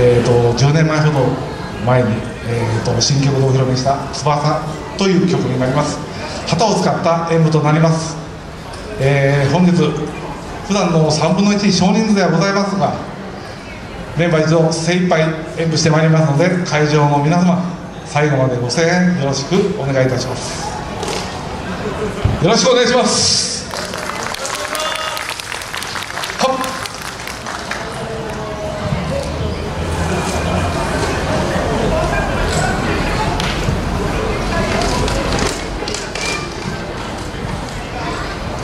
えーと、10年前ほど前に、えーと、新曲でお披露目した「翼」という曲になります。旗を使った演舞となります、えー、本日普段の3分の1少人数ではございますがメンバー一同精一杯演舞してまいりますので会場の皆様最後までご声援よろしくお願いいたします。よろしくお願いします。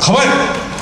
खबर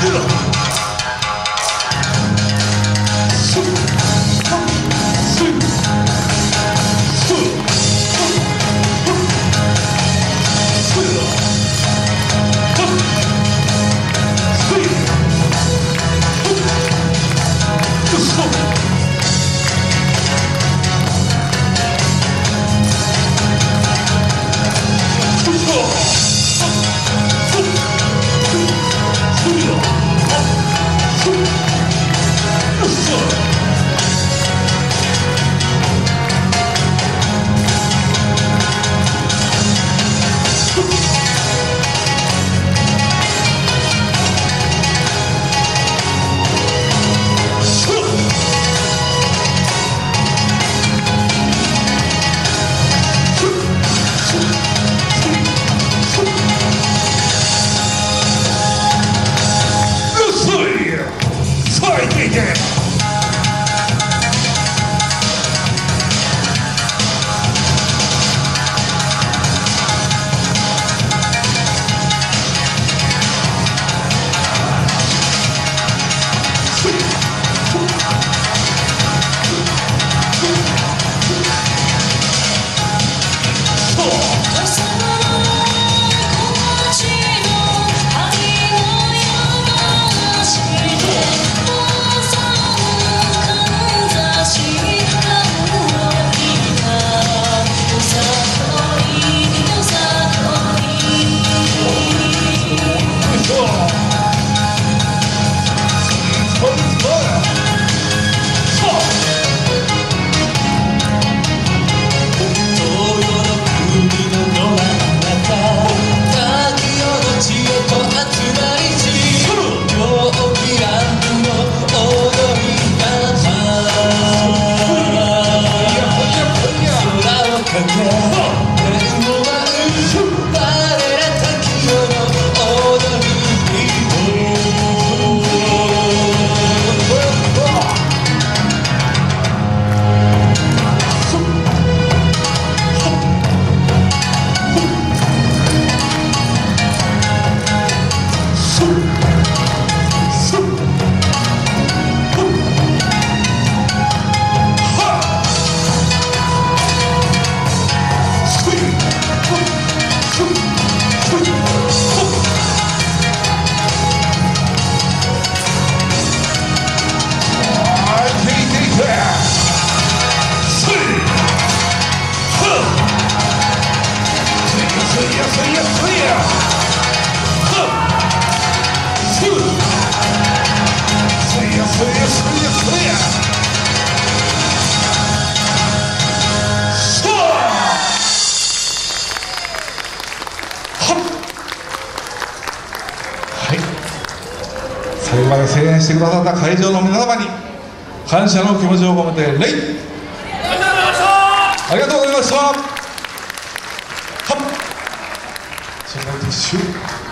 对了。まで声援してくださった会場の皆様に感謝の気持ちを込めて礼ありがとうございました!はっ!